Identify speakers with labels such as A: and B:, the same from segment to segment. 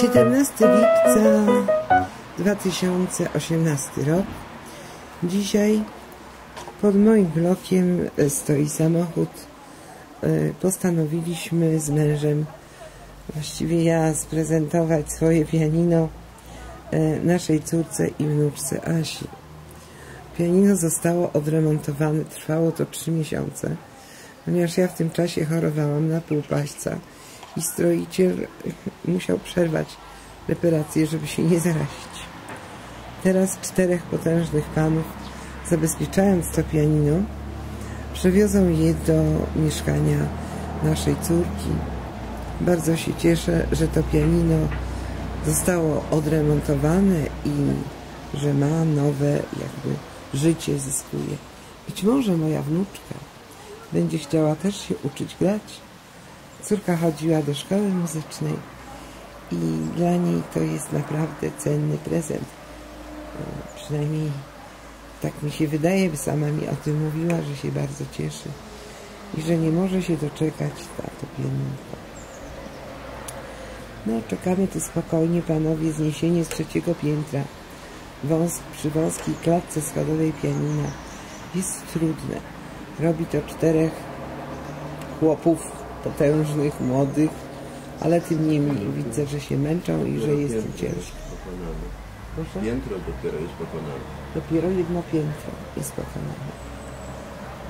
A: 17 lipca 2018 rok. Dzisiaj pod moim blokiem stoi samochód. E, Postanowiliśmy z mężem, właściwie ja, sprezentować swoje pianino e, naszej córce i wnuczce Asi. Pianino zostało odremontowane, trwało to 3 miesiące, ponieważ ja w tym czasie chorowałam na półpaśca i stroiciel musiał przerwać reparację, żeby się nie zarazić. Teraz czterech potężnych panów, zabezpieczając to pianino, przewiozą je do mieszkania naszej córki. Bardzo się cieszę, że to pianino zostało odremontowane i że ma nowe jakby życie zyskuje. Być może moja wnuczka będzie chciała też się uczyć grać. Córka chodziła do szkoły muzycznej i dla niej to jest naprawdę cenny prezent. Przynajmniej tak mi się wydaje, by sama mi o tym mówiła, że się bardzo cieszy i że nie może się doczekać na to. No, czekamy tu spokojnie, panowie, zniesienie z trzeciego piętra wąs przy wąskiej klatce schodowej pianina jest trudne. Robi to czterech chłopów potężnych, młodych, ale tym niemniej widzę, że się męczą i że jest im ciężko. Proszę?
B: Piętro dopiero jest pokonane.
A: Dopiero jedno piętro jest pokonane.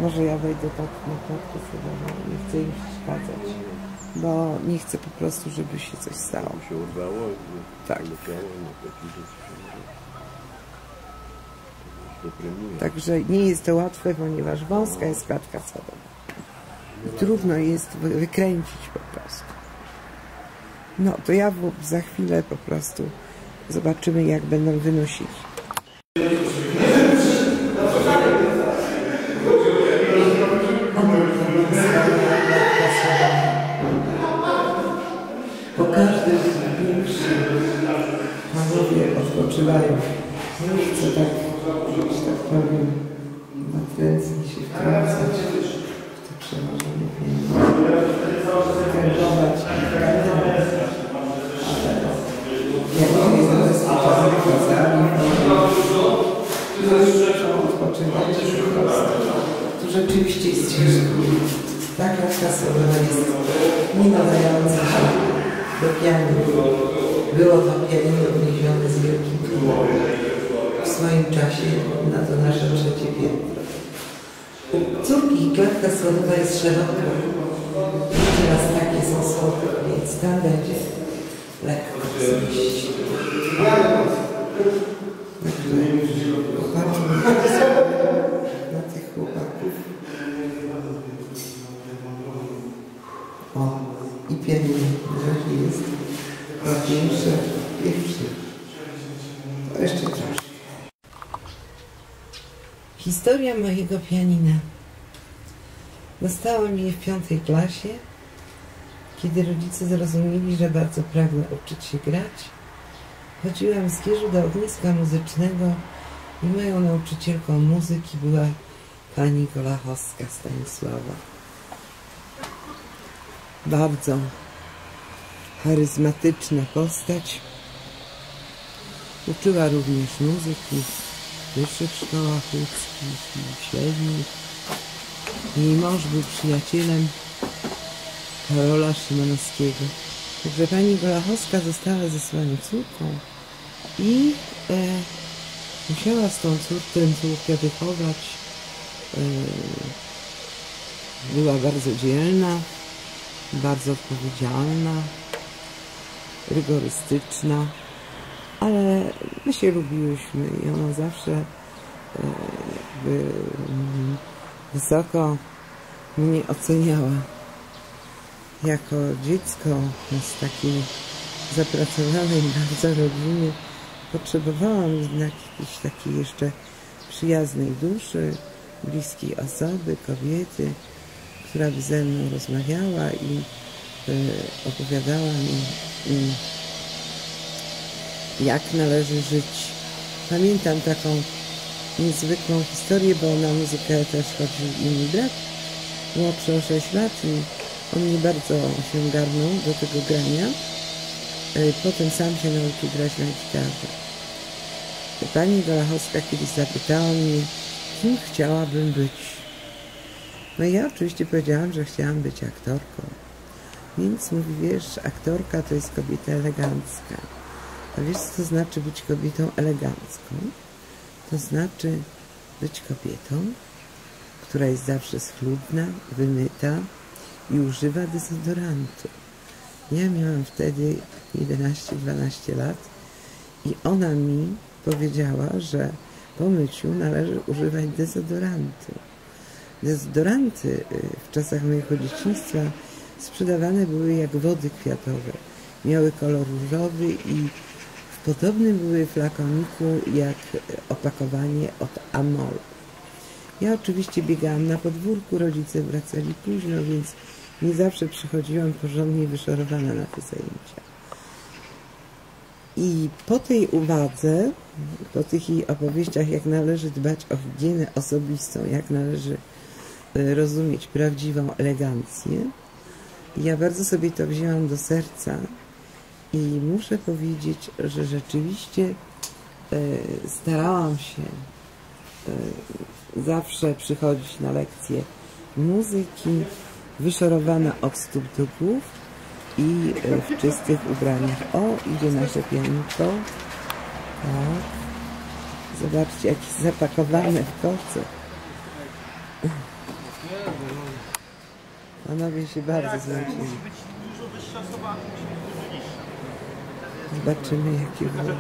A: Może ja wejdę tak na klatkę schodową, nie chcę im przeszkadzać, bo nie chcę po prostu, żeby się coś stało.
B: Się urwało,
A: Tak.
B: no.
A: Także nie jest to łatwe, ponieważ wąska jest klatka schodowa. Trudno jest wy- wykręcić po prostu. No to ja za chwilę po prostu zobaczymy, jak będą wynosili. Po każdym większym panowie odpoczywają. Nie chcę tak, że tak powiem, natrętnie się w to Tu rzeczywiście jest ciężko. Ta klatka solowa jest nie nadająca się do piany. Było to pianino wniesione z wielkim trudem w swoim czasie na to nasze trzecie piętro. Córki klatka schodowa jest szeroka. Teraz takie są schody, więc tam będzie lekko znieść. Na tych chłopaków. O, i pianino wyraźnie jest ładniejsze, pierwszy. To jeszcze troszkę. Historia mojego pianina. Dostałem je w piątej klasie, kiedy rodzice zrozumieli, że bardzo pragnę uczyć się grać. Chodziłam z Kierzu do ogniska muzycznego i moją nauczycielką muzyki była pani Golachowska Stanisława. Bardzo charyzmatyczna postać. Uczyła również muzyki w wyższych szkołach łódzkich i średnich. Jej mąż był przyjacielem Karola Szymanowskiego. Także pani Golachowska została ze swoją córką i e, musiała z tą córkę, córkę wychować. E, była bardzo dzielna, bardzo odpowiedzialna, rygorystyczna, ale my się lubiłyśmy i ona zawsze e, wysoko mnie oceniała. Jako dziecko z takiej zapracowanej bardzo rodziny potrzebowałam jednak jakiejś takiej jeszcze przyjaznej duszy, bliskiej osoby, kobiety, która by ze mną rozmawiała i e, opowiadała mi, mm, jak należy żyć. Pamiętam taką niezwykłą historię, bo na muzykę też chodził i mój brat, młodszy o 6 lat i on nie bardzo się garnął do tego grania. Y, Potem sam się nauczył grać na gitarze. Pani Golachowska kiedyś zapytała mnie, kim chciałabym być. No ja oczywiście powiedziałam, że chciałam być aktorką. Więc mówi, wiesz, aktorka to jest kobieta elegancka. A wiesz, co to znaczy być kobietą elegancką? To znaczy być kobietą, która jest zawsze schludna, wymyta i używa dezodorantu. Ja miałam wtedy 11-12 lat i ona mi powiedziała, że po myciu należy używać dezodorantu. Dezodoranty y, w czasach mojego dzieciństwa sprzedawane były jak wody kwiatowe. Miały kolor różowy i w podobnym były flakoniku jak opakowanie od Amol. Ja oczywiście biegałam na podwórku, rodzice wracali późno, więc nie zawsze przychodziłam porządnie wyszorowana na te zajęcia. I po tej uwadze, po tych jej opowieściach, jak należy dbać o higienę osobistą, jak należy y, rozumieć prawdziwą elegancję, ja bardzo sobie to wzięłam do serca i muszę powiedzieć, że rzeczywiście y, starałam się y, zawsze przychodzić na lekcje muzyki, wyszorowana od stóp do głów i e, w czystych ubraniach. O, idzie nasze pianiko. Tak. Zobaczcie, jakie zapakowane w koce. Panowie się bardzo zmęczyli. Zobaczymy, jakie wolą.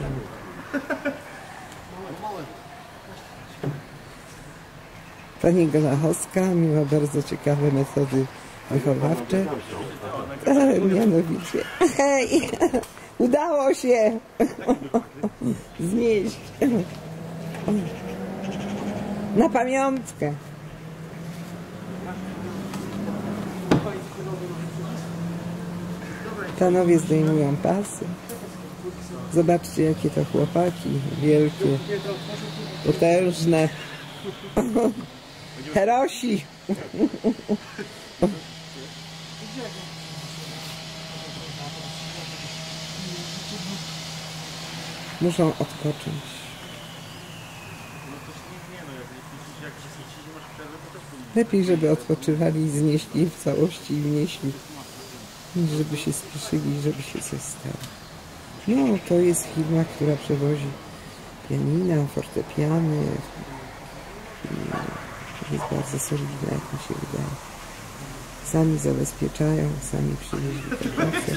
A: Pani Golachowska miała bardzo ciekawe metody wychowawcze. E, Mianowicie. Hej! Udało się! Znieść. Na pamiątkę. Panowie zdejmują pasy. Zobaczcie, jakie to chłopaki. Wielkie, potężne. Herosi. Muszą odpocząć. Lepiej, żeby odpoczywali i znieśli w całości i wnieśli, niż żeby się spieszyli, żeby się coś stało. No, to jest firma, która przewozi pianina, fortepiany. i Jest bardzo solidna, jak mi się wydaje. Sami zabezpieczają, sami przywieźli te koce.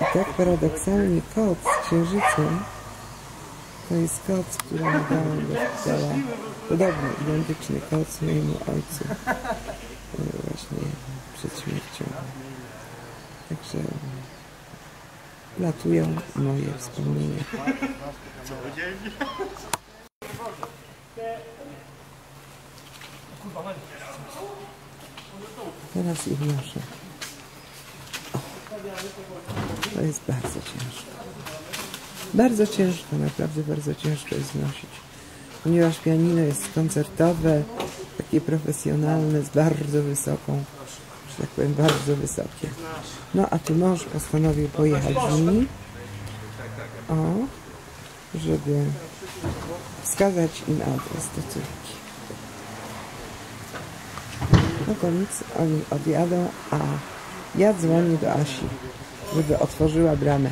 A: I tak paradoksalnie koc z księżycem to jest koc, który dałam do szpitala. Podobno identyczny koc mojemu ojcu. e, Właśnie przed śmiercią. Także latują moje wspomnienia. Teraz ich noszę. To jest bardzo ciężko. Bardzo ciężko, naprawdę bardzo ciężko jest nosić. Ponieważ pianino jest koncertowe, takie profesjonalne, z bardzo wysoką, że tak powiem, bardzo wysokie. No a tu mąż postanowił pojechać z nimi, o, żeby wskazać im adres do córki. No to nic, oni odjadą, a ja dzwonię do Asi, żeby otworzyła bramę.